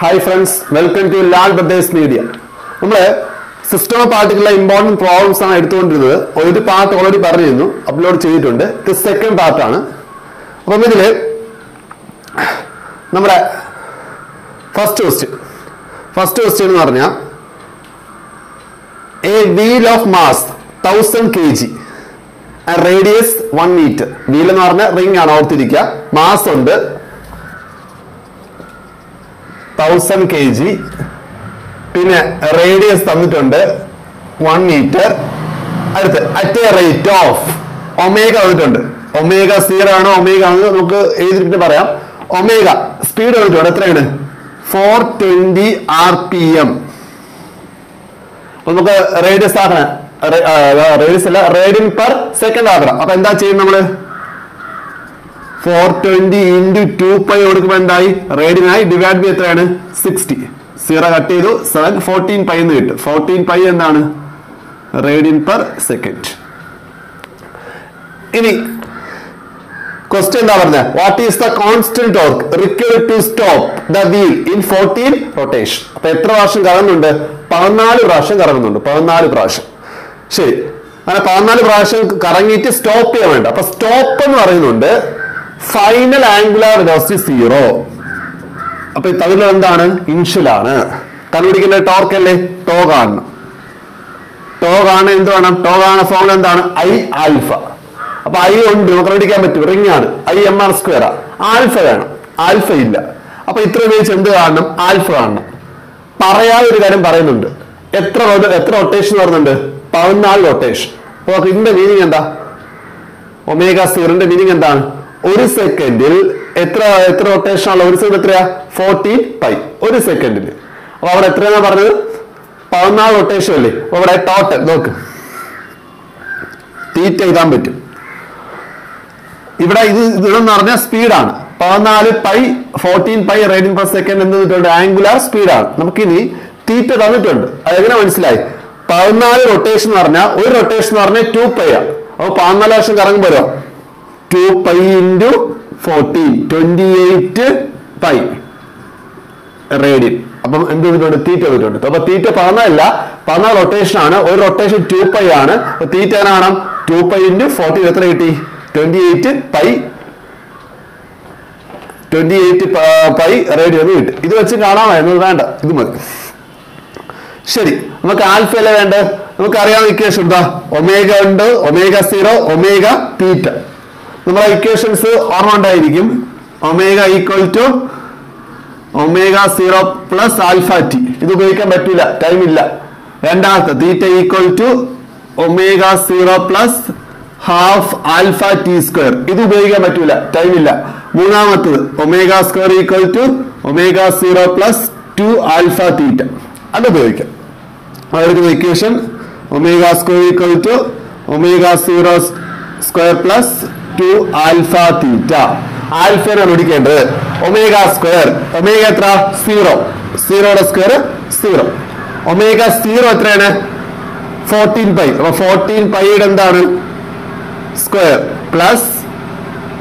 Hi friends welcome to Lal brothers media നമ്മൾ system of പാർട്ടിക്കുള്ള important problems ആണ് എടുത്തുകൊണ്ടിരുന്നത്. ഒരു പാർട്ട് ഓൾറെഡി പറഞ്ഞിരുന്നു അപ്ലോഡ് ചെയ്തിട്ടുണ്ട്. ഇത് സെക്കൻഡ് പാർട്ടാണ് അപ്പം ഇതിൽ നമ്മുടെ ഫസ്റ്റ് ക്വസ്റ്റ്യൻ ഫസ്റ്റ് ക്വസ്റ്റ്യൻ എന്ന് പറഞ്ഞാൽ a wheel of mass thousand K G radius one metre wheel എന്ന് പറഞ്ഞ റിംഗ് ആണ് ഓർത്തിരിക്കുക. മാസ് ഉണ്ട്. തൗസൻഡ് കെ ജി പിന്നെ റേഡിയസ് തന്നിട്ടുണ്ട് വൺ മീറ്റർ അടുത്ത് at a rate of omega തന്നിട്ടുണ്ട് ഒമേഗ സീറോ ആണോ ഒമേഗ ആണോ നമുക്ക് എഴുതിയിട്ട് പറയാം. ഒമേഗ സ്പീഡ് തന്നിട്ടുണ്ട് എത്രയാണ്? Four twenty R P M നമുക്ക് റേഡിയസ് ആക്കണം. റേഡിയസ് അല്ല റേഡിയൻ പെർ സെക്കൻഡ് ആക്കണം. അപ്പൊ എന്താ ചെയ്യുന്നത് നമ്മൾ? Four twenty into two pi കൊടുക്കുമ്പോൾ എന്തായി? റേഡിനായി ഡിവൈഡ് ബൈ എത്രയാണ്? സിക്സ്റ്റി സീറോ കട്ട് ചെയ്തു സെവൻ ഫോർട്ടീൻ പൈ എന്ന് കിട്ടും. ഫോർട്ടീൻ പൈ എന്താണ്? റേഡിയൻ പെർ സെക്കൻഡ് ഇനി ക്വസ്റ്റ്യൻ എന്താ പറഞ്ഞത് what is the constant torque required to stop the wheel in fourteen rotation അപ്പൊ എത്ര പ്രാവശ്യം കറങ്ങുന്നുണ്ട്? പതിനാല് പ്രാവശ്യം കറങ്ങുന്നുണ്ട്. പതിനാല് പ്രാവശ്യം. ശരി. അങ്ങനെ പതിനാല് പ്രാവശ്യം കറങ്ങിയിട്ട് സ്റ്റോപ്പ് ചെയ്യാൻ വേണ്ട. അപ്പൊ സ്റ്റോപ്പ് എന്ന് പറയുന്നുണ്ട് ഫൈനൽ ആംഗുലാർ വെലോസിറ്റി സീറോ അപ്പൊ തവിൽ എന്താണ്? ഇൻഷുലാണ് കണ്ടുപിടിക്കുന്ന ടോർക്ക് അല്ലേ? ടോ കാണണം ടോ കാണാൻ എന്ത് വേണം? ടോ കാണുന്ന എന്താണ്? ഐ ആൽഫ അപ്പൊ ഐ ഉണ്ട് നമുക്ക് കണ്ടുപിടിക്കാൻ പറ്റും. റിംഗ് ആണ്. I M R square alpha വേണം. ആൽഫ ഇല്ല. അപ്പൊ ഇത്ര ഉപയോഗിച്ച് എന്ത് കാണണം? ആൽഫ കാണണം. പറയാതെ ഒരു കാര്യം പറയുന്നുണ്ട്. എത്ര എത്ര റൊട്ടേഷൻ പറയുന്നുണ്ട് പതിനാല് റൊട്ടേഷൻ അപ്പൊ ഇതിന്റെ മീനിങ് എന്താ? ഒമേഗ സീറിന്റെ മീനിങ് എന്താണ്? ഒരു സെക്കൻഡിൽ എത്ര എത്ര റൊട്ടേഷൻ ഉള്ള ഒരു സെക്കൻഡ് എത്രയാ? ഫോർട്ടീൻ പൈ ഒരു സെക്കൻഡിൽ അപ്പൊ അവിടെ എത്രയാണെന്ന് പറഞ്ഞത്? പതിനാല് റൊട്ടേഷൻ അല്ലേ? അപ്പൊ അവിടെ ടോട്ടൽ നോക്ക്. തീറ്റ എഴുതാൻ പറ്റും. ഇവിടെ ഇത് ഇതെന്ന് പറഞ്ഞാൽ സ്പീഡാണ് പതിനാല് pi fourteen pi radian per second എന്ന് തന്നിട്ടുണ്ട് ആംഗുലാർ സ്പീഡാണ് നമുക്കിനി തീറ്റ തന്നിട്ടുണ്ട്. അതെങ്ങനെ മനസ്സിലായി? പതിനാല് റൊട്ടേഷൻ എന്ന് പറഞ്ഞാൽ ഒരു റൊട്ടേഷൻ എന്ന് പറഞ്ഞാൽ ടു പൈ ആണ്. അപ്പൊ പതിനാല് ലക്ഷം കറങ്ങുമ്പോൾ two pi into fourteen twenty eight pi radian അപ്പം എന്ത് ചെയ്തിട്ടുണ്ട് തീറ്റ വന്നിട്ടുണ്ട്. അപ്പൊ തീറ്റ പറഞ്ഞതല്ല പറഞ്ഞ റൊട്ടേഷൻ ആണ്. ഒരു റൊട്ടേഷൻ ടു പൈ ആണ്. അപ്പൊ തീറ്റ എന്നാണ്? ടു പൈ ഇന്റു ഫോർട്ടീൻ എത്ര കിട്ടി? Twenty eight pi twenty eight pi radian എന്ന് കിട്ടി. ഇത് വെച്ച് കാണാമായിരുന്നു ഇത് വേണ്ട. ഇത് മതി. ശരി. നമുക്ക് ആൽഫ അല്ലേ വേണ്ടത്? നമുക്ക് അറിയാവുന്ന ഇക്വേഷൻ എന്താ? ഒമേഗ ഉണ്ട് ഒമേഗ സീറോ ഒമേഗ തീറ്റ നമ്മളെ ഇക്വേഷൻസ് ഓർമ്മ ഉണ്ടായിരിക്കും omega equal to omega zero plus alpha T ഇത് ഉപയോഗിക്കാൻ പറ്റില്ല ടൈം ഇല്ല. രണ്ടാമത്തെ theta equal to omega zero plus half alpha T square ഇത് ഉപയോഗിക്കാൻ പറ്റില്ല ടൈം ഇല്ല. മൂന്നാമത്തത് omega square equal to omega zero plus two alpha theta അത് ഉപയോഗിക്കാം. അതെടുക്കുന്ന equation omega square equal to omega zero square plus two alpha theta ആൽഫയാണ് പിടിക്കേണ്ടത് omega square omega എത്ര? Zero സീറോയുടെ സ്ക്വയർ സീറോ ഒമേഗ സീറോ എത്രയാണ്? Fourteen pi അപ്പൊ fourteen പൈയുടെ എന്താണ്? Square plus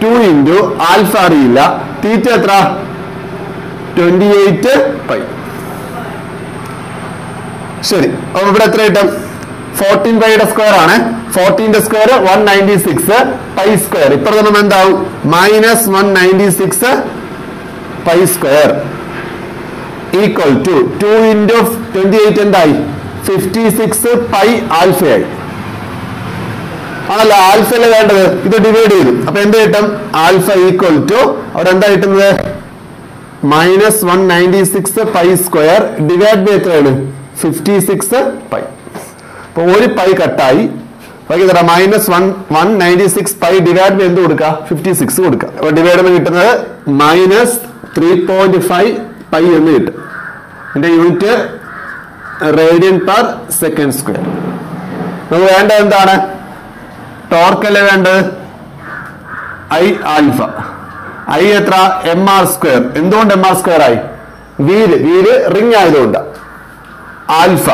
two into alpha അറിയില്ല. തീറ്റ എത്ര? ട്വന്റി എയ്റ്റ് പൈ ശരി. അപ്പൊ ഇവിടെ എത്ര കിട്ടും? ഫോർട്ടീൻ പൈയുടെ സ്ക്വയർ ആണ്. ഫോർട്ടീന്റെ square one ninety six pi square ഇപ്പുറത്ത് നമ്മൾ എന്താവും? Minus one ninety six pi square equal to two into twenty eight എന്തായി? ഫിഫ്റ്റി സിക്സ് പൈ ആൽഫയായി ആണല്ലോ ആൽഫയല്ലേ വേണ്ടത്? ഇത് ഡിവൈഡ് ചെയ്തു. അപ്പൊ എന്ത് കിട്ടും? ആൽഫ ഈക്വൽ ടു അവിടെ എന്താ കിട്ടുന്നത്? Minus one ninety six pi square divide by എത്രയാണ്? ഫിഫ്റ്റി സിക്സ് പൈ അപ്പൊ ഒരു പൈ കട്ടായി. ബാക്കി minus one one ninety six pi divide by എന്ത് കൊടുക്കുക ഫിഫ്റ്റി സിക്സ് കൊടുക്കുക അപ്പൊ ഡിവൈഡ് ബൈ കിട്ടുന്നത് minus three point five pi എന്ന് കിട്ടും. എന്റെ unit radian per second square നമുക്ക് വേണ്ടത് എന്താണ്? ടോർക്ക് അല്ലേ വേണ്ടത്? ഐ ആൽഫ ഐ എത്ര? എം ആർ സ്ക്വയർ എന്തുകൊണ്ട് എം ആർ സ്ക്വയർ ആയി? വീൽ വീൽ റിംഗ് ആയതുകൊണ്ട്. ആൽഫ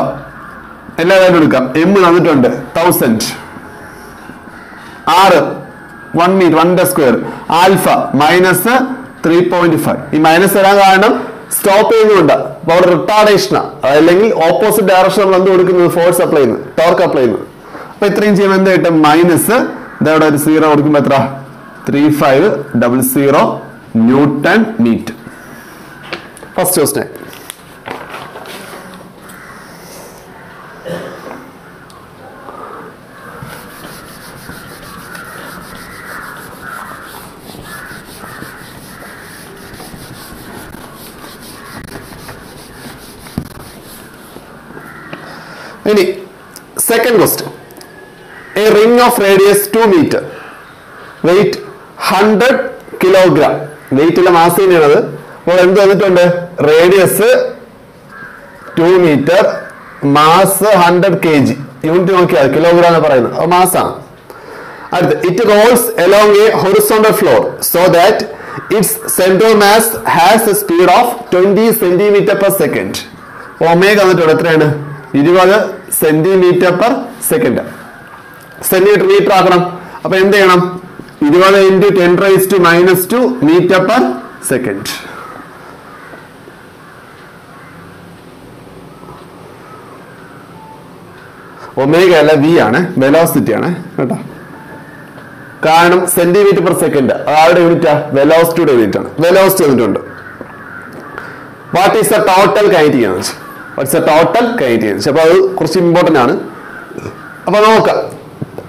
എല്ലാ വാല്യൂ എടുക്കാം. എം തന്നിട്ടുണ്ട്. തൗസൻഡ് ആറ്. One metre one square alpha minus three point five ഈ മൈനസ് വരാൻ കാരണം സ്റ്റോപ്പ് ചെയ്യുന്നുണ്ട് അപ്പൊ അവിടെ റിട്ടാർഡേഷനാ അല്ലെങ്കിൽ ഓപ്പോസിറ്റ് ഡയറക്ഷൻ നമ്മൾ എന്ത് കൊടുക്കുന്നത്? ഫോഴ്സ് അപ്ലൈ ചെയ്യുന്നത്. ടോർക്ക് അപ്ലൈ ചെയ്യുന്നത്. അപ്പൊ ഇത്രയും ചെയ്യുമ്പോൾ എന്ത് കിട്ടും? മൈനസ് ഇതവിടെ ഒരു സീറോ കൊടുക്കുമ്പോൾ എത്ര? Three five double zero newton metre first question ഇനി second question a ring of radius two metre weight hundred kilogram വെയിറ്റിലെ mass തന്നെയാണത് അപ്പോൾ എന്ത് വന്നിട്ടുണ്ട്? Radius two metre mass hundred K G unit നോക്കിയാൽ കിലോഗ്രാം എന്ന് പറയുന്നത്. അത് മാസാണ് അടുത്ത് it rolls along a horizontal floor so that its central mass has a speed of twenty centimetre per second omega വന്നിട്ടുണ്ട്. എത്രയാണ്? ഇരുപത് centimetre per second. Centimetre metre ആക്കണം അപ്പൊ എന്ത് ചെയ്യണം? ഇരുപത് into ten raise to minus two metre per second omega അല്ല V ആണ്. വെലോസിറ്റി ആണ്. കേട്ടോ? കാരണം സെന്റിമീറ്റർ പെർ സെക്കൻഡ് ആരുടെ യൂണിറ്റാ വെലോസിറ്റിയുടെ യൂണിറ്റ് ആണ്. വെലോസിറ്റി വന്നിട്ടുണ്ട്. What is the total kinetic energy what's a total criterions അപ്പോൾ അപ്പൊ അത് കുറച്ച് ഇമ്പോർട്ടന്റ് ആണ്. അപ്പോൾ നോക്കാം.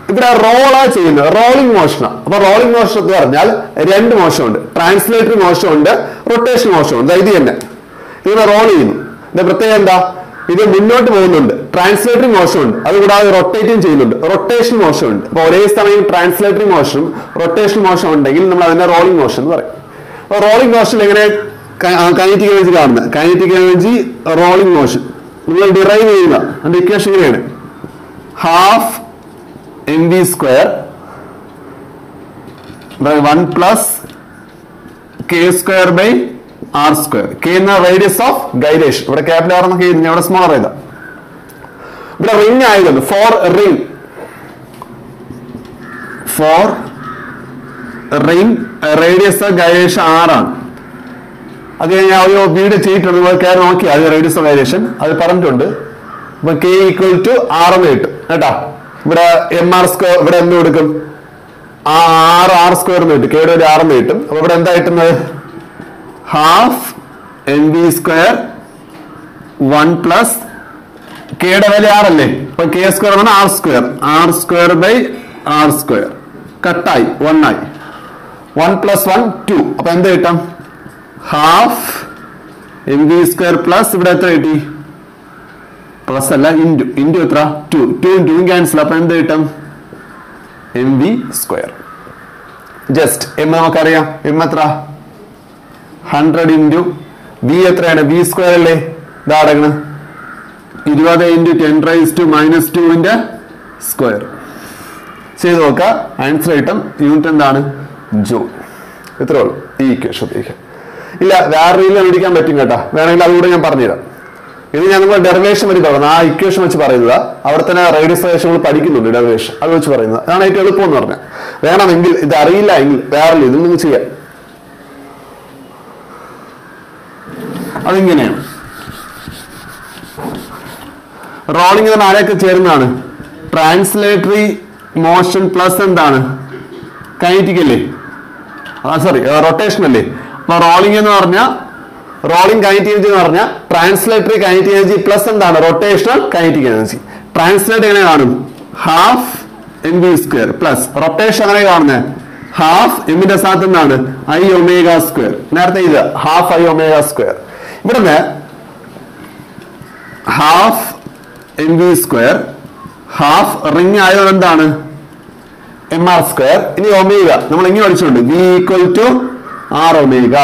ഇവിടെ റോളാ ചെയ്യുന്നത്. റോളിംഗ് മോഷനാണ് അപ്പോൾ റോളിംഗ് മോഷൻ എന്ന് പറഞ്ഞാൽ രണ്ട് മോശമുണ്ട്. ട്രാൻസ്ലേറ്ററി മോശമുണ്ട്. റൊട്ടേഷൻ മോശമുണ്ട്. ഉണ്ട് ഇത് തന്നെ. ഇങ്ങനെ റോൾ ചെയ്യുന്നു. ഇതിന്റെ പ്രത്യേകത എന്താ? ഇത് മുന്നോട്ട് പോകുന്നുണ്ട്. ട്രാൻസ്ലേറ്ററി മോശമുണ്ട്. അതുകൂടാതെ റൊട്ടേറ്റും ചെയ്യുന്നുണ്ട്. റൊട്ടേഷൻ മോശമുണ്ട്. അപ്പോൾ ഒരേ സമയം ട്രാൻസ്ലേറ്ററി മോഷനും റൊട്ടേഷൻ മോശം ഉണ്ടെങ്കിൽ നമ്മൾ അതിനെ റോളിംഗ് മോഷൻ എന്ന് പറയും. അപ്പോൾ റോളിംഗ് മോഷൻ എങ്ങനെ കൈനറ്റിക് എനർജി കാണുന്നത് കൈനറ്റിക് എനർജി റോളിംഗ് മോഷൻ നിങ്ങൾ ഡിറൈവ് ചെയ്യുന്ന അതിന്റെ ഇക്വേഷൻ ഇങ്ങനെയാണ്. Half M V square one plus K square by R square K എന്ന റേഡിയസ് ഓഫ് ഗൈഡേഷൻ ഇവിടെ ക്യാപിറ്റൽ ആർ എന്നൊക്കെ ഞാൻ ഇവിടെ സ്മോളർ ചെയ്ത ഇവിടെ റിംഗ് ആയതുകൊണ്ട് for ring for ring radius of gyration ആറാണ് അത് കഴിഞ്ഞാൽ ഒരു വീട് ചെയ്തിട്ടുണ്ട് നിങ്ങൾ കയറി നോക്കി അത് റേഡിയസ് ഗൈഡേഷൻ അത് പറഞ്ഞിട്ടുണ്ട്. അപ്പൊ കെ ഈക്വൽ ടു ആർ എന്ന് കിട്ടും കേട്ടാ? ഇവിടെ എം ആർ സ്ക്വയർ ഇവിടെ എന്ത് കൊടുക്കും? ആ ആറ് ആർ സ്ക്വയർ എന്ന് കിട്ടും. കെയുടെ ഒരു ആർ എന്ന് കിട്ടും. അപ്പൊ ഇവിടെ എന്താ കിട്ടുന്നത്? Half M B square one plus കെയുടെ വില അല്ലേ? അപ്പൊ കെ സ്ക്വയർ ആണ് R square R square by R square കട്ടായി വൺ ആയി. വൺ പ്ലസ് വൺ ടു അപ്പൊ എന്ത് കിട്ടാം? Half M V square plus ഇവിടെ എത്ര കിട്ടി? പ്ലസ് അല്ല ഇന്റു. ഇന്റു എത്ര? ടു. ടു ടു ക്യാൻസൽ അപ്പൊ എന്ത് കിട്ടും? M V square. Just M നമുക്കറിയാം. എം എത്ര? ഹൺഡ്രഡ് ഇന്റു വി എത്രയാണ്? വി സ്ക്വയർ അല്ലേ? ഇതാ അടങ്ങണ്. ഇരുപത് into ten raise to minus ടുവിന്റെ സ്ക്വയർ. ചെയ്ത് നോക്കുക. ആൻസർ കിട്ടും യൂണിറ്റ് എന്താണ്? ജൂൾ ഇത്രേ ഉള്ളൂ. ഈ ഇക്വേഷൻ ഉപയോഗിക്കാം. ഇല്ല വേറെ രീതിയിൽ വിളിക്കാൻ പറ്റും കേട്ടോ. വേണമെങ്കിൽ അതുകൂടെ ഞാൻ പറഞ്ഞുതരാം. ഇത് ഞാൻ നമ്മൾ ഡെറിവേഷൻ വഴി പറയുന്നത്. ആ ഇക്വേഷൻ വെച്ച് പറയുന്നത്. അവിടെ തന്നെ റേഡിയസ് പഠിക്കുന്നുണ്ട് ഡെറിവേഷൻ അത് വെച്ച് പറയുന്നത്. അതാണ് ഏറ്റവും എളുപ്പം എന്ന് പറഞ്ഞാൽ. വേണമെങ്കിൽ ഇത് അറിയില്ല എങ്കിൽ വേറെ രീതിയിൽ നിങ്ങൾ ചെയ്യാം. അതിങ്ങനെയാണ്. റോളിംഗ് എന്ന് ആരെയൊക്കെ ചേരുന്നതാണ്? ട്രാൻസ്ലേറ്ററി മോഷൻ പ്ലസ് എന്താണ്? കൈനറ്റിക് അല്ലേ? ആ സോറി റൊട്ടേഷൻ അല്ലേ? അപ്പൊ റോളിംഗ് എന്ന് പറഞ്ഞാൽ റോളിംഗ് കൈനറ്റിക് എനർജി എന്ന് പറഞ്ഞാൽ ട്രാൻസ്ലേറ്ററി കൈനറ്റിക് എനർജി പ്ലസ് എന്താണ്? റൊട്ടേഷണൽ കൈനറ്റിക് എനർജി ട്രാൻസ്ലേറ്റ് എങ്ങനെ കാണും? Half M V square plus rotation എങ്ങനെ കാണുന്നത് ഹാഫ് എമ്മിന്റെ സ്ഥാനത്ത് എന്താണ്? ഐ ഒമേഗ സ്ക്വയർ നേരത്തെ ഇത് ഹാഫ് ഐ ഒമേഗ സ്ക്വയർ ഇവിടുന്ന് half M V square half ring ആയതുകൊണ്ട് എന്താണ് എം ആർ സ്ക്വയർ ഇനി ഒമേഗ നമ്മൾ ഇങ്ങനെ പഠിച്ചിട്ടുണ്ട്. V equal to R omega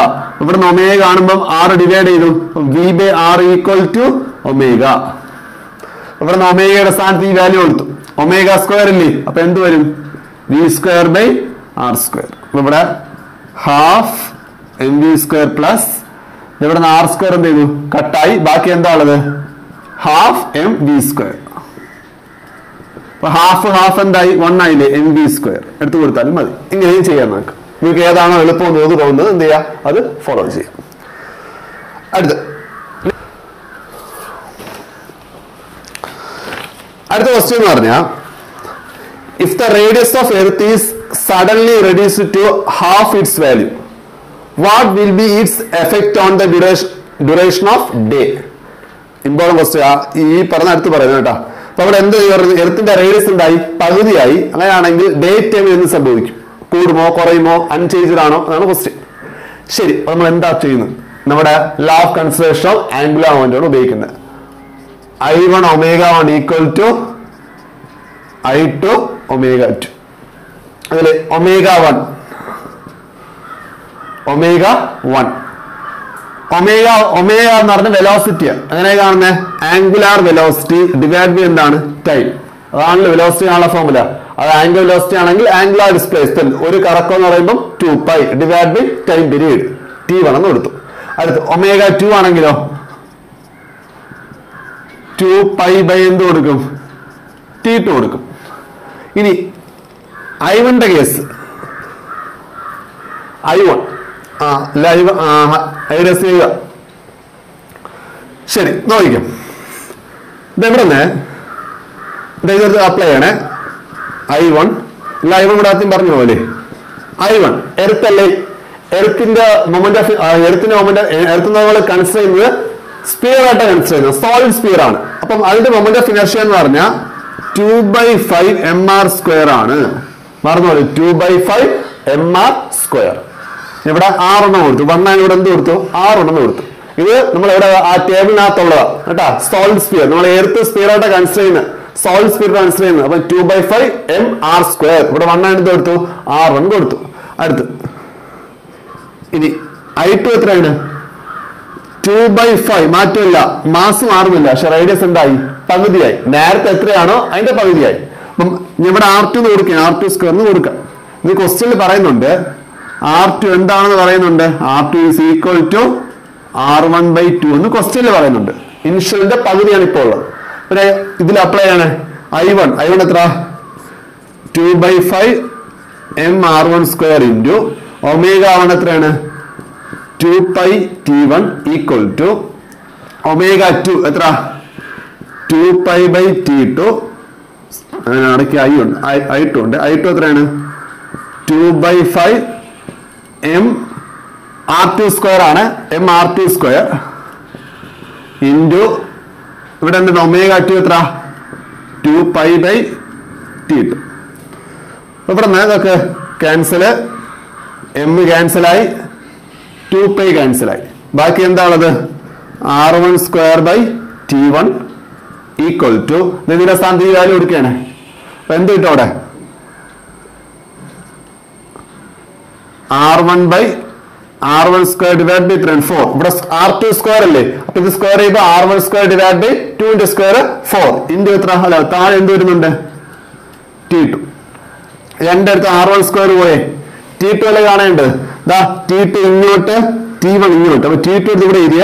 ഇവിടെ നിന്ന് ഒമേഗ കാണുമ്പോൾ ആർ ഡിവൈഡ് ചെയ്തു. V by R equal to omega ഇവിടെ നിന്ന് ഒമേഗയുടെ സ്ഥാനത്ത് ഈ വാല്യൂ കൊടുത്തു. ഒമേഗ സ്ക്വയർ ഇല്ലേ? അപ്പൊ എന്ത് വരും? V square by R square ഇവിടെ half M V square plus ഇവിടെ നിന്ന് ആർ സ്ക്വയർ എന്ത് ചെയ്തു? കട്ടായി ബാക്കി എന്താ ഉള്ളത്? Half M V square half half എന്തായി? വൺ ആയില്ലേ? എം വി സ്ക്വയർ എടുത്തു കൊടുത്താലും മതി. ഇങ്ങനെയും ചെയ്യാൻ നമുക്ക് നിങ്ങൾക്ക് ഏതാണോ എളുപ്പം എന്ന് തോന്നുന്നത് എന്ത് ചെയ്യാം? അത് ഫോളോ ചെയ്യാം അടുത്ത്. അടുത്ത ക്വസ്റ്റ്യൻ എന്ന് പറഞ്ഞാൽ if the radius of earth is suddenly reduce to half its value what will be its effect on the duration of day important question ഈ പറഞ്ഞ അടുത്ത് പറയുന്നത് കേട്ടോ. അപ്പൊ അവിടെ എന്ത് ചെയ്യുന്നത് എർത്തിന്റെ റേഡിയസ് ഉണ്ടായി പകുതിയായി. അങ്ങനെയാണെങ്കിൽ ഡേ ടൈമിൽ എന്ത് സംഭവിക്കും? കൂടുമോ കുറയുമോ അൺചേഞ്ച്ഡ് ആണോ അതാണ് ക്വസ്റ്റ്യൻ ശരി നമ്മൾ എന്താ ചെയ്യുന്നത്? നമ്മുടെ law of conservation of angular moment ആണ് ഉപയോഗിക്കുന്നത്. I one omega one equal to I two omega two അതിൽ omega one omega one omega omega എന്ന് പറഞ്ഞ വെലോസിറ്റി അങ്ങനെ കാണുന്നത് ആംഗുലാർ വെലോസിറ്റി ഡിവൈഡ് ബൈ എന്താണ്? ടൈം അതാണല്ലോ വെലോസിറ്റി ആണുള്ള ഫോമുല അത് ആംഗിൾ വെലോസിറ്റി ആണെങ്കിൽ ആംഗുലാർ ഡിസ്പ്ലേസ്മെന്റ് ഒരു കറക്കം എന്ന് പറയുമ്പോൾ two pi divide by time period T one എന്ന് കൊടുത്തു. അടുത്ത് ഒമേഗ ടു ആണെങ്കിലോ? ടു പൈ ബൈ എന്ത് കൊടുക്കും? ടി ടു കൊടുക്കും. ഇനി ഐ വണ്ടെ കേസ് ഐ വൺ ലൈവ് ഐഡസ് ചെയ്യുക. ശരി നോക്കിക്കാം. ഇതെവിടെ നിന്ന് അപ്ലൈ ചെയ്യണേ. ഐ വൺ ഇല്ല ഐ വൺ ഇവിടെ ആദ്യം പറഞ്ഞു പോലെ ഐ വൺ എർത്ത് അല്ലേ? എർത്തിന്റെ മൊമെന്റ് ഓഫ് എർത്തിന്റെ മൊമെന്റ് എർത്ത് നമ്മൾ കൺസിഡർ ചെയ്യുന്നത് സ്പിയർ ആയിട്ട് കൺസിഡർ ചെയ്യുന്നത്. സോളിഡ് സ്പിയർ ആണ്. അപ്പം അതിന്റെ മൊമെന്റ് ഓഫ് ഇനർഷ്യ എന്ന് പറഞ്ഞാൽ two by five M R square ആണ്. മറന്നു two by five M R square ഇവിടെ ആറെണ്ണം കൊടുത്തു. വണ്ണാൻ ഇവിടെ എന്ത് കൊടുത്തു? ആറെണ്ണം കൊടുത്തു. ഇത് നമ്മൾ ഇവിടെ ആ ടേബിളിനകത്തുള്ളതാ കേട്ടാ? സോളിഡ് സ്പിയർ നമ്മൾ എർത്ത് സ്പിയർ ആയിട്ട് കൺസിഡർ ചെയ്യുന്നത്. സോളിഡ് സ്പീഡ് കൺസിഡർ ചെയ്യുന്നത്. അപ്പൊ two by five M R square ഇവിടെ വൺ എന്ത് കൊടുത്തു. ആർ വൺ കൊടുത്തു. അടുത്ത്. ഇനി ഐ ടു എത്രയാണ് ടു ബൈ ഫൈവ് മാറ്റമില്ല. മാസ് മാറുന്നില്ല. പക്ഷെ റേഡിയസ് എന്തായി? പകുതിയായി. നേരത്തെ എത്രയാണോ അതിന്റെ പകുതിയായി. അപ്പം ഇവിടെ ആർ ടു കൊടുക്കുക ആർ ടു സ്ക്വയർ എന്ന് കൊടുക്കാം. ഇത് ക്വസ്റ്റ്യനിൽ പറയുന്നുണ്ട്. ആർ ടു എന്താണെന്ന് പറയുന്നുണ്ട്? R two is equal to R one by two എന്ന് ക്വസ്റ്റ്യനിൽ പറയുന്നുണ്ട്. ഇൻഷ്യലിന്റെ പകുതിയാണ് ഇപ്പോൾ ഉള്ളത്. പിന്നെ ഇതിൽ അപ്ലൈ ആണ്. ഐ വൺ ഐ വൺ എത്ര? Two by five M R one square into omega one എത്രയാണ്? Two pi T one equal to omega two എത്ര? Two pi by T two അങ്ങനെ അടക്കി ഐ ഉണ്ട്. ഐ ടു ഉണ്ട്. I two എത്രയാണ്? Two by five M R two square ആണ്. M R two square into ഇവിടെ എന്താ ഒമേഗ ടു എത്ര ടു പൈ ബൈ ടി കിട്ടും ഇവിടെ നിന്ന് നമുക്ക് ക്യാൻസൽ എം ക്യാൻസലായി ടു പൈ ക്യാൻസലായി ബാക്കി എന്താണുള്ളത്? R one square by T one equal to ഇതിന്റെ സ്ഥാനത്ത് ഈ വാല്യൂ കൊടുക്കുകയാണ്. അപ്പൊ എന്ത് കിട്ടും അവിടെ? R one by R one square divide by three four ഇവിടെ ആർ ടു സ്ക്വയർ അല്ലേ? അപ്പൊ ഇത് സ്ക്വയർ ചെയ്യുമ്പോൾ R one square divide by two into square four into എത്ര? അല്ല താഴെ എന്ത് വരുന്നുണ്ട്? ടി ടു രണ്ടടുത്ത് ആർ വൺ സ്ക്വയർ പോയേ. ടി ടു അല്ലേ കാണേണ്ടത്? ദാ ടി ടു ഇങ്ങോട്ട് ടി വൺ ഇങ്ങോട്ട്. അപ്പൊ ടി ടു ഇവിടെ ഇരിയ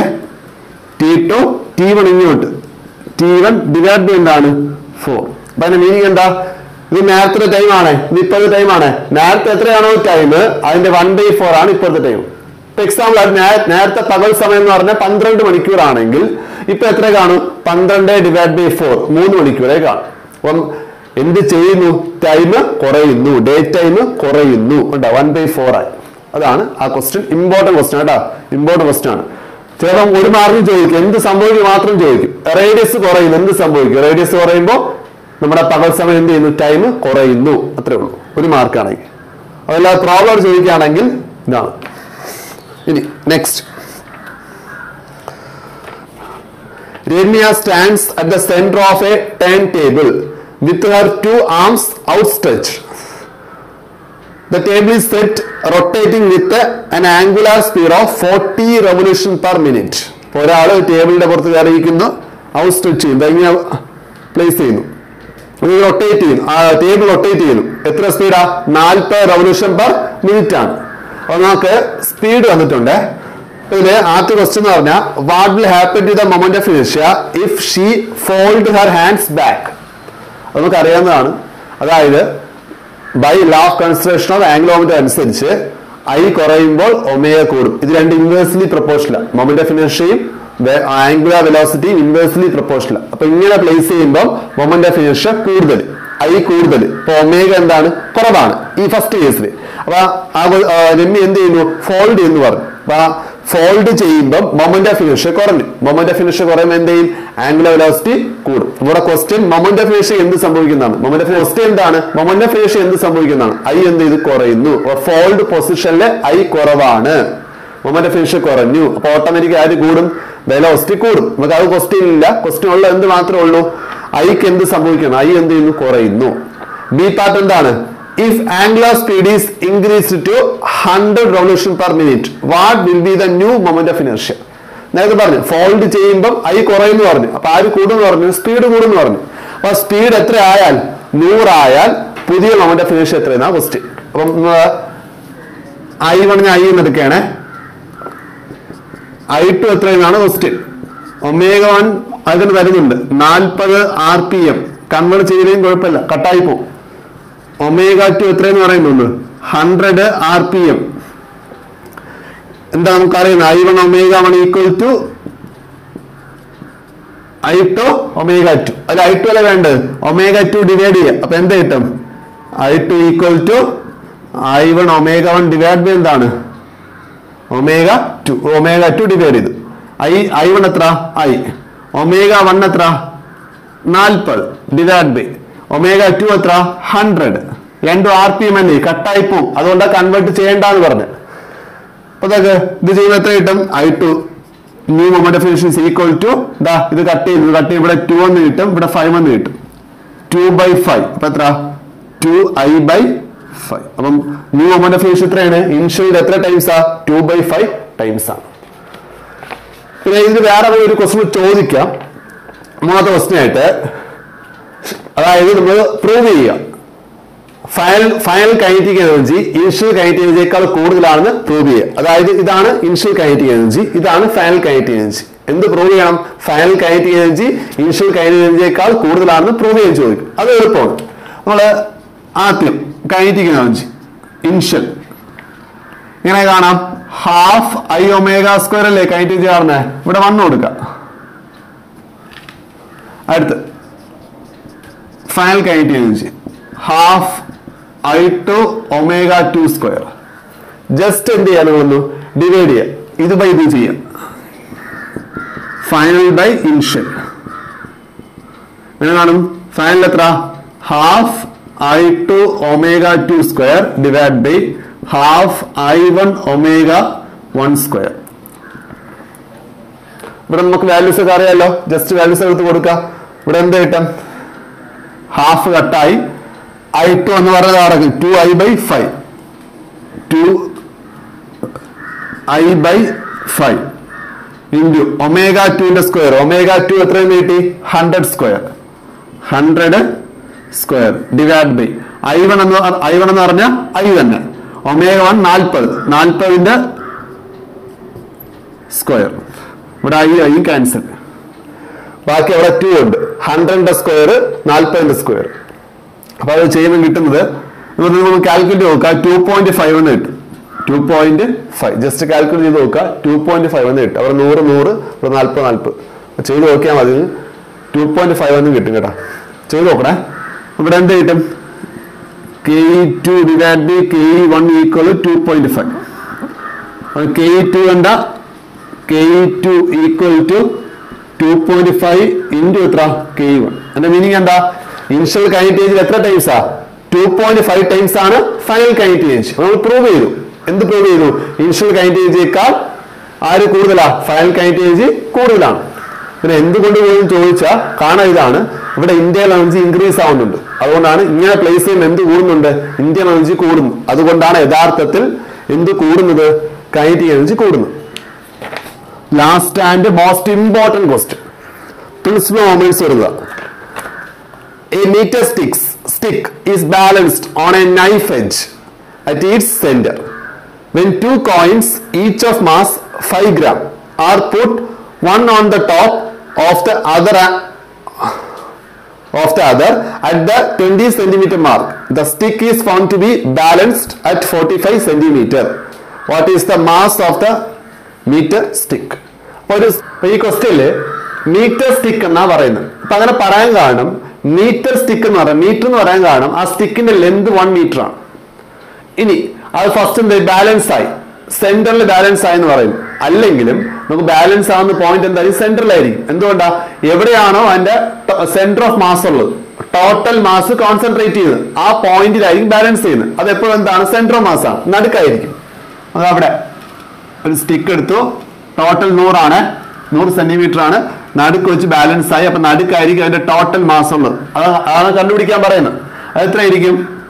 ടി ടു ടി വൺ ഇങ്ങോട്ട്. ടി വൺ ഡിവൈഡ് ബൈ എന്താണ്? ഫോർ അപ്പൊ അതിന്റെ മീനിങ് എന്താ? ഇത് നേരത്തെ ടൈം ആണ്. ഇത് ഇപ്പോഴത്തെ ടൈം ആണ്. നേരത്തെ എത്രയാണോ ടൈം അതിന്റെ വൺ ബൈ ഫോർ ആണ് ഇപ്പോഴത്തെ ടൈം ഇപ്പൊ എക്സാമ്പിൾ നേരത്തെ പകൽ സമയം എന്ന് പറഞ്ഞാൽ പന്ത്രണ്ട് മണിക്കൂർ ആണെങ്കിൽ ഇപ്പൊ എത്ര കാണും? പന്ത്രണ്ട് ഡിവൈഡ് ബൈ ഫോർ മൂന്ന് മണിക്കൂറേ കാണും. അപ്പം എന്ത് ചെയ്യുന്നു? ടൈം കുറയുന്നു. ഡേ ടൈം കുറയുന്നു. കേട്ടോ വൺ ബൈ ഫോർ ആയി. അതാണ് ആ ക്വസ്റ്റ്യൻ ഇമ്പോർട്ടന്റ് ക്വസ്റ്റ്യൻ കേട്ടോ ഇമ്പോർട്ടന്റ് ക്വസ്റ്റ്യൻ ആണ്. ചിലപ്പം ഒരു മാർക്കും ചോദിക്കും. എന്ത് സംഭവിക്കും മാത്രം ചോദിക്കും. റേഡിയസ് കുറയുന്നു. എന്ത് സംഭവിക്കും? റേഡിയസ് കുറയുമ്പോൾ നമ്മുടെ പകൽ സമയം എന്ത് ചെയ്യുന്നു? ടൈം കുറയുന്നു. അത്രേ ഉള്ളൂ. ഒരു മാർക്കാണെങ്കിൽ അതല്ല പ്രോബ്ലം ചോദിക്കുകയാണെങ്കിൽ ഇതാണ്. ഇനി next Remiya stands at the centre of a turn table with her two arms out stretch the table set rotating with an angular speed of forty revolution per minute ഒരാൾ ടേബിളിന്റെ പുറത്ത് കയറിയിരിക്കുന്നു ഔട്ട് സ്ട്രെച്ച് ചെയ്യുന്നു. ഇങ്ങനെ place ചെയ്യുന്നു. Rotate ചെയ്യുന്നു. Table rotate ചെയ്യുന്നു. എത്ര സ്പീഡാ നാൽപ്പത് റെവല്യൂഷൻ പെർ മിനിറ്റ് ആണ്. നമുക്ക് സ്പീഡ് വന്നിട്ടുണ്ട്. ഇതിൽ ആദ്യത്തെ ക്വസ്റ്റ്യൻ എന്ന് പറഞ്ഞാൽ what will happen to the moment of inertia if she fold her hands back നമുക്ക് അറിയാവുന്നതാണ് അതായത് by law of conservation of angular momentum അനുസരിച്ച് ഐ കുറയുമ്പോൾ ഒമേയ കൂടും. ഇത് രണ്ട് ഇൻവേഴ്സ്ലി പ്രപ്പോർഷനൽ മൊമെന്റ് ഓഫ് ഇനർഷ്യയും ആംഗുലർ വെലോസിറ്റിയും ഇൻവേഴ്സ്ലി പ്രപ്പോർഷനൽ അപ്പൊ ഇങ്ങനെ പ്ലേസ് ചെയ്യുമ്പോൾ മൊമെന്റ് ഓഫ് ഇനർഷ്യ കൂടുതൽ. ഐ കൂടുതൽ. ഇപ്പൊ ഒമേഗ എന്താണ്? കുറവാണ്. ഈ ഫസ്റ്റ് കേസിൽ അപ്പൊ ആ രമ്യ എന്ത് ചെയ്യുന്നു? ഫോൾഡ് എന്ന് പറഞ്ഞു. അപ്പൊ ഫോൾഡ് ചെയ്യുമ്പോൾ മൊമെന്റ് ഓഫ് ഇനർഷ്യ കുറഞ്ഞു. മൊമെന്റ് ഓഫ് ഇനർഷ്യ കുറയുമ്പോൾ എന്ത് ചെയ്യും? ആംഗുലർ വെലോസിറ്റി കൂടും. ഇവിടെ ക്വസ്റ്റ്യൻ മൊമെന്റ് ഓഫ് ഇനർഷ്യ എന്ത് സംഭവിക്കുന്നതാണ്? മൊമെന്റ് ഓഫ് ക്വസ്റ്റ്യൻ എന്താണ്? മൊമെന്റ് ഓഫ് ഇനർഷ്യ എന്ത് സംഭവിക്കുന്നതാണ്? ഐ എന്ത് ചെയ്ത്? കുറയുന്നു. ഫോൾഡ് പൊസിഷനിൽ ഐ കുറവാണ്. മൊമെന്റ് ഓഫ് ഇനർഷ്യ കുറഞ്ഞു. അപ്പൊ ഓട്ടോമാറ്റിക് ആര് കൂടും. വെലോസിറ്റി കൂടും. നമുക്ക് അത് ക്വസ്റ്റ്യൻ ഇല്ല. ക്വസ്റ്റ്യൻ ഉള്ള എന്ത് മാത്രമേ ഉള്ളൂ? ഐക്ക് എന്ത് സംഭവിക്കണം? ഐ എന്ത് ചെയ്യുന്നു? കുറയുന്നു. ബി പാർട്ട് എന്താണ്? If angular speed is increase to hundred revolution per minute what will be the new moment of inertia നേരത്തെ പറഞ്ഞു ഫോൾഡ് ചെയ്യുമ്പോൾ ഐ കുറയുന്നു പറഞ്ഞു. അപ്പൊ ആര് കൂടുന്നു പറഞ്ഞു? സ്പീഡ് കൂടുന്നു പറഞ്ഞു. അപ്പൊ സ്പീഡ് എത്ര ആയാൽ? നൂറായാൽ പുതിയ മൊമെന്റ് ഓഫ് ഇനർഷ്യ എത്രയെന്നാ ക്വസ്റ്റ്യൻ അപ്പം ഐ വൺ ഐ എന്ന് എടുക്കുകയാണേ. ഐ ടു എത്രയെന്നാണ് ക്വസ്റ്റ്യൻ ഒമേഗ വൺ അതിന് വരുന്നുണ്ട്. നാൽപ്പത് ആർ പി എം കൺവേർട്ട് ചെയ്തില്ലെങ്കിൽ കുഴപ്പമില്ല. കട്ടായി പോകും. ഒമേഗ ടു എത്രയെന്ന് പറയുന്നുണ്ട് ഹൺഡ്രഡ് ആർ പി എം എന്താ നമുക്കറിയുന്നത്? I one omega one equal to I two omega two. അല്ല ഐ ടു അല്ല വേണ്ടത്? ഒമേഗ ടു ഡിവൈഡ് ചെയ്യുക. അപ്പൊ എന്ത് കിട്ടും? I two equal to I one omega one divide by എന്താണ്? Omega two. Omega two divide ചെയ്തു. ഐ ഐ വൺ എത്ര? ഐ. ഒമേഗ വൺ എത്ര? നാൽപ്പത്. ഡിവൈഡ് ബൈ ഒമേഗ ടു എത്ര? ഹൺഡ്രഡ് രണ്ടും ആർ പി എം അല്ലേ കട്ടായി പോവും. അതുകൊണ്ട് കൺവേർട്ട് ചെയ്യേണ്ടെന്ന് പറഞ്ഞു. അപ്പൊ അതൊക്കെ ഇത് ചെയ്യുമ്പോൾ എത്ര കിട്ടും? I two new moment of equal to ദാ ഇത് കട്ട് ചെയ്യുന്നു കട്ട് ഇവിടെ ടു എന്ന് കിട്ടും. ഇവിടെ ഫൈവ് എന്ന് കിട്ടും. ടു ബൈ ഫൈവ് അപ്പൊ എത്ര? ടു ഐ ബൈ ഫൈവ് അപ്പം ന്യൂ മൊമെന്റ് ഓഫ് എത്രയാണ് ഇൻഷ്യൽ എത്ര ടൈംസ് ആ? ടു ബൈ ഫൈവ് ടൈംസ് ആണ്. പിന്നെ ഇതിന് വേറെ ഒരു ക്വസ്റ്റ്യൻ ചോദിക്കാം. മൂന്നാമത്തെ ക്വസ്റ്റ്യൻ ആയിട്ട് അതായത് നമ്മൾ പ്രൂവ് ചെയ്യുക. Final final kinetic energy initial kinetic എനർജിയേക്കാൾ കൂടുതലാണെന്ന് പ്രൂവ് ചെയ്യുക. അതായത് ഇതാണ് ഇനിഷ്യൽ കൈനറ്റിക് എനർജി ഇതാണ് ഫൈനൽ കൈനറ്റിക് എനർജി എന്ത് പ്രൂവ് ചെയ്യണം? Final kinetic energy initial kinetic എനർജിയേക്കാൾ കൂടുതലാണെന്ന് പ്രൂവ് ചെയ്യാൻ ചോദിക്കും. അത് എളുപ്പമാണ്. നമ്മൾ ആദ്യം കൈനറ്റിക് എനർജി ഇനിഷ്യൽ ഇങ്ങനെ കാണാം. ഹാഫ് ഐ ഒമേഗ സ്ക്വയർ അല്ലേ? കൈറ്റ് ചേർന്ന് ഇവിടെ വന്നു കൊടുക്കാം. അടുത്ത്. Final kite energy half I two omega two square just എന്ത് ചെയ്യാൻ വന്നു ഡിവൈഡ് ചെയ്യാം. ഇത് ബൈ ഇത് ചെയ്യാം. ഫൈനൽ ബൈ ഇൻഷ്യൽ എങ്ങനെ കാണും. ഫൈനൽ എത്ര? Half I two omega two square divide by half I one omega one square. ഇവിടെ നമുക്ക് വാല്യൂസ് ഒക്കെ അറിയാലോ. ജസ്റ്റ് വാല്യൂസ് എടുത്ത് കൊടുക്ക. ഇവിടെ എന്ത് കിട്ടും? ഹാഫ് കട്ടായി ഐ ടു എന്ന് പറഞ്ഞത് അടക്കും two I by five two I by five into omega ടുവിന്റെ സ്ക്വയർ ഒമേഗ ടു എത്രയും കിട്ടി? Hundred square hundred square divide by I one എന്ന് ഐ വൺ എന്ന് പറഞ്ഞാൽ ഐ തന്നെ. ഒമേഗ വൺ നാൽപ്പത്. നാൽപ്പതിന്റെ സ്ക്വയർ. ഇവിടെ ഐ ഐ ക്യാൻസൽ ബാക്കി അവിടെ ടു ഉണ്ട്. ഹൺഡ്രഡിന്റെ സ്ക്വയർ നാൽപ്പതിന്റെ സ്ക്വയർ. അപ്പൊ അത് ചെയ്യുമ്പോൾ കിട്ടുന്നത് നമ്മൾ കാൽക്കുലേറ്റ് നോക്കുക ടു പോയിന്റ് ഫൈവ് എന്ന് കിട്ടും. Two point five just calculate ചെയ്ത് നോക്കുക ടു പോയിന്റ് ഫൈവ് എന്ന് കിട്ടും. അവിടെ നൂറ് നൂറ് ഇവിടെ നാൽപ്പത് നാൽപ്പത്. ചെയ്ത് നോക്കിയാൽ മതി. ടു പോയിന്റ് ഫൈവ് എന്ന് കിട്ടും കേട്ടോ. ചെയ്ത് നോക്കണേ. ഇവിടെ എന്ത് കിട്ടും? K two divide by K one equal two point five K two കണ്ട K two equal two two point five into എത്ര? കെ വൺ അതിന്റെ മീനിങ് എന്താ? ഇനിഷ്യൽ കൈനറ്റേജിൽ എത്ര ടൈംസാ ടു പോയിന്റ് ഫൈവ് ടൈംസ് ആണ് ഫൈനൽ കൈനറ്റേജ് നമ്മൾ പ്രൂവ് ചെയ്തു. എന്ത് പ്രൂവ് ചെയ്തു? ഇനിഷ്യൽ കൈനറ്റേജേക്കാൾ ആര് കൂടുതലാ? ഫൈനൽ കൈനറ്റേജ് കൂടുതലാണ്. പിന്നെ എന്തുകൊണ്ട് പോലും ചോദിച്ചാൽ കാണാൻ ഇതാണ്. ഇവിടെ ഇന്ത്യൻ എനർജി ഇൻക്രീസ് ആവുന്നുണ്ട്. അതുകൊണ്ടാണ് ഇങ്ങനെ പ്ലേസ് ചെയ്യുന്ന എന്ത് കൂടുന്നുണ്ട്? ഇന്ത്യൻ എനർജി കൂടുന്നു. അതുകൊണ്ടാണ് യഥാർത്ഥത്തിൽ എന്ത് കൂടുന്നത്? കൈനറ്റിക് എനർജി കൂടുന്നു last and most important question principle moments വരുക a meter sticks stick is balanced on a knife edge at its center. When two coins, each of mass 5 gram, are put one on the top of the other of the other at the 20 centimeter mark, the stick is found to be balanced at 45 centimeter. What is the mass of the meter stick ഒരു ഇപ്പൊ ഈ ക്വസ്റ്റ്യനിൽ metre stick എന്നാ പറയുന്നത്. അപ്പൊ അങ്ങനെ പറയാൻ കാണും മീറ്റർ സ്റ്റിക്ക് എന്ന് പറയാം മീറ്റർ എന്ന് പറയാൻ കാണും ആ സ്റ്റിക്കിന്റെ ലെന്ത് വൺ മീറ്റർ ആണ്. ഇനി അത് ഫസ്റ്റ് എന്ത് ബാലൻസ് ആയി. സെന്ററിൽ ബാലൻസ് ആയെന്ന് പറയും. അല്ലെങ്കിലും നമുക്ക് ബാലൻസ് ആവുന്ന പോയിന്റ് എന്തായാലും സെന്ററിലായിരിക്കും എന്തുകൊണ്ടാ? എവിടെയാണോ അതിന്റെ സെന്റർ ഓഫ് മാസ് ഉള്ളത്. ടോട്ടൽ മാസ് കോൺസെൻട്രേറ്റ് ചെയ്ത് ആ പോയിന്റിലായിരിക്കും ബാലൻസ് ചെയ്യുന്നത്. അത് എപ്പോഴും എന്താണ്? സെന്റർ ഓഫ് മാസ് ആണ്. നടുക്കായിരിക്കും. അത് അവിടെ ഒരു സ്റ്റിക്ക് എടുത്തു. ടോട്ടൽ നൂറാണ്. നൂറ് സെന്റിമീറ്റർ ആണ്. നടുക്ക് വെച്ച് ബാലൻസ് ആയി. അപ്പൊ നടുക്കായിരിക്കും അതിന്റെ ടോട്ടൽ മാസ് ഉള്ളത്. അത് അതാണ് കണ്ടുപിടിക്കാൻ പറയുന്നത്. അത് എത്രയായിരിക്കും?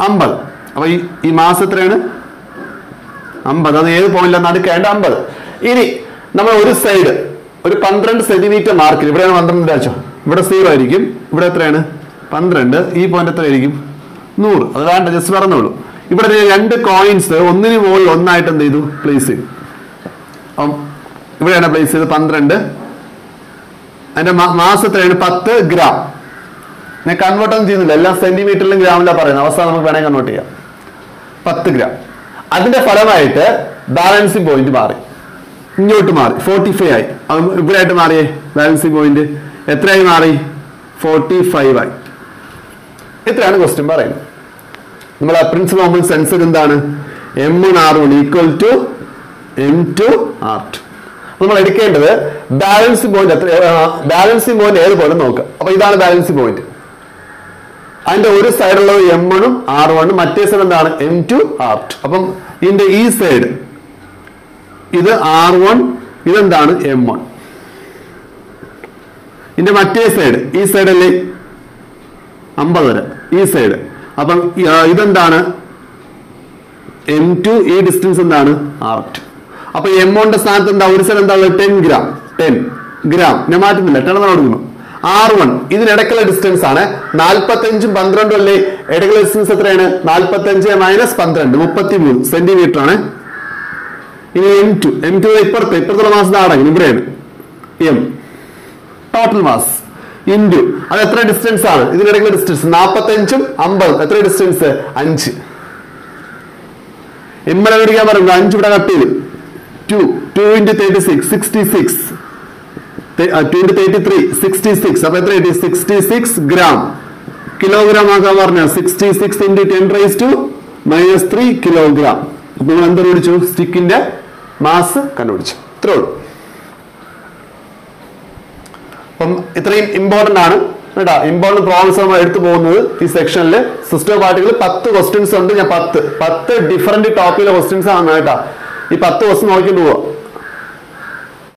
അമ്പത്. അപ്പൊ ഈ ഈ മാസം എത്രയാണ്? അമ്പത്. അത് ഏത് പോയിന്റിലാണ് നടുക്കേണ്ട അമ്പത്. ഇനി നമ്മൾ ഒരു സൈഡ് ഒരു പന്ത്രണ്ട് സെന്റിമീറ്റർ മാർക്കിൽ ഇവിടെയാണ് പന്ത്രണ്ട് വെച്ചോ ഇവിടെ സീറോ ആയിരിക്കും. ഇവിടെ എത്രയാണ്? പന്ത്രണ്ട്. ഈ പോയിന്റ് എത്ര ആയിരിക്കും? നൂറ്. അത് വേണ്ട ജസ്റ്റ് പറഞ്ഞോളൂ ഇവിടെ രണ്ട് കോയിൻസ് ഒന്നിന് മുകളിൽ ഒന്നായിട്ട് എന്ത് ചെയ്തു? പ്ലേസ് ചെയ്തു. അപ്പം ഇവിടെയാണ് പ്ലേസ് ചെയ്ത് പന്ത്രണ്ട്. അതിന്റെ മാസം എത്രയാണ്? പത്ത് ഗ്രാം ഞാൻ കൺവേർട്ട് ഒന്നും ചെയ്യുന്നില്ല. എല്ലാം സെന്റിമീറ്ററിലും ഗ്രാമിലാണ് പറയുന്നത്. അവസാനം നമുക്ക് വേണമെങ്കിൽ കൺവേർട്ട് ചെയ്യാം. പത്ത് ഗ്രാം അതിന്റെ ഫലമായിട്ട് ബാലൻസിങ് പോയിന്റ് മാറി. ഇങ്ങോട്ട് മാറി. ഫോർട്ടി ഫൈവ് ആയി. അത് മാറിയേ? ബാലൻസിങ് പോയിന്റ് എത്രയായി മാറി? ഫോർട്ടി ഫൈവ് ആയി. ഇത്രയാണ് ക്വസ്റ്റ്യൻ പറയുന്നത്. നമ്മൾ പ്രിൻസ് കോമൺ സെൻസർ എന്താണ്? M one R one equal to M two R two നമ്മൾ എടുക്കേണ്ടത് ബാലൻസിങ് പോയിന്റ് എത്ര ബാലൻസിങ് പോയിന്റ് ഏതുപോലെ നോക്കുക. അപ്പൊ ഇതാണ് ബാലൻസിങ് പോയിന്റ് അതിന്റെ ഒരു സൈഡുള്ളത് എം വണ്ണും ആർ വണ്ണും മറ്റേ സൈഡ് എന്താണ്? എം ടു ആർ ടു അപ്പം ഇതിന്റെ ഈ സൈഡ് ഇത് ആർ വൺ ഇതെന്താണ്? എം വൺ ഇതിന്റെ മറ്റേ സൈഡ് ഈ സൈഡ് അല്ലേ? അമ്പത് വരെ. ഈ സൈഡ് അപ്പം ഇതെന്താണ്? എം ടു ഈ ഡിസ്റ്റൻസ് എന്താണ്? ആർ ടു അപ്പൊ എം വണ്ണിന്റെ സ്ഥാനത്ത് എന്താ? ഒരു സൈഡ് എന്താ ടെൻ ഗ്രാം ടെൻ ഗ്രാം ഞാൻ മാറ്റുന്നില്ല. എന്താ കൊടുക്കുന്നു. R one. ഇതിനിടയ്ക്കുള്ള ഡിസ്റ്റൻസ് ആണ്. നാൽപ്പത്തഞ്ചും പന്ത്രണ്ടും അല്ലേ? ഇടയ്ക്കുള്ള ഡിസ്റ്റൻസ് എത്രയാണ്? നാൽപ്പത്തഞ്ച് മൈനസ് പന്ത്രണ്ട് മുപ്പത്തി മൂന്ന് സെന്റിമീറ്റർ ആണ്. ഇനി എം ടു എം ടു ഇപ്പുറത്ത് ഇപ്പുറത്തുള്ള മാസം അടങ്ങും ഇവിടെയാണ് എം ടോട്ടൽ മാസ് ഇന്റു അത് എത്ര ഡിസ്റ്റൻസ് ആണ്? ഇതിനിടയ്ക്കുള്ള ഡിസ്റ്റൻസ് നാൽപ്പത്തഞ്ചും അമ്പതും. എത്ര ഡിസ്റ്റൻസ് അഞ്ച്. എമ്മല പിടിക്കാൻ പറയുന്നത് അഞ്ച് ഇവിടെ കട്ട് ചെയ്ത്. Two two into thirty six sixty six two into thirty three sixty six അപ്പൊ എത്ര കിട്ടി? സിക്സ്റ്റി സിക്സ് ഗ്രാം കിലോഗ്രാം പറഞ്ഞ sixty six ten raise to minus three kilogram അപ്പൊ നിങ്ങൾ എന്ത് സ്റ്റിക്കിന്റെ മാസ് കണ്ടുപിടിച്ചു. ഇത്രേ ഉള്ളൂ. അപ്പം ഇത്രയും ഇമ്പോർട്ടന്റ് ആണ്. കേട്ടോ ഇമ്പോർട്ടന്റ് പ്രോബ്ലംസ് നമ്മൾ എടുത്തു പോകുന്നത് ഈ സെക്ഷനിൽ സിസ്റ്റം പാർട്ടികൾ പത്ത് ക്വസ്റ്റ്യൻസ് ഉണ്ട്. ഞാൻ പത്ത് പത്ത് ഡിഫറെന്റ് ടോപ്പിലെ ക്വസ്റ്റ്യൻസ് ആണ് കേട്ടോ. ഈ പത്ത് ക്വസ്റ്റ്യൻ നോക്കിയിട്ട് പോവാം.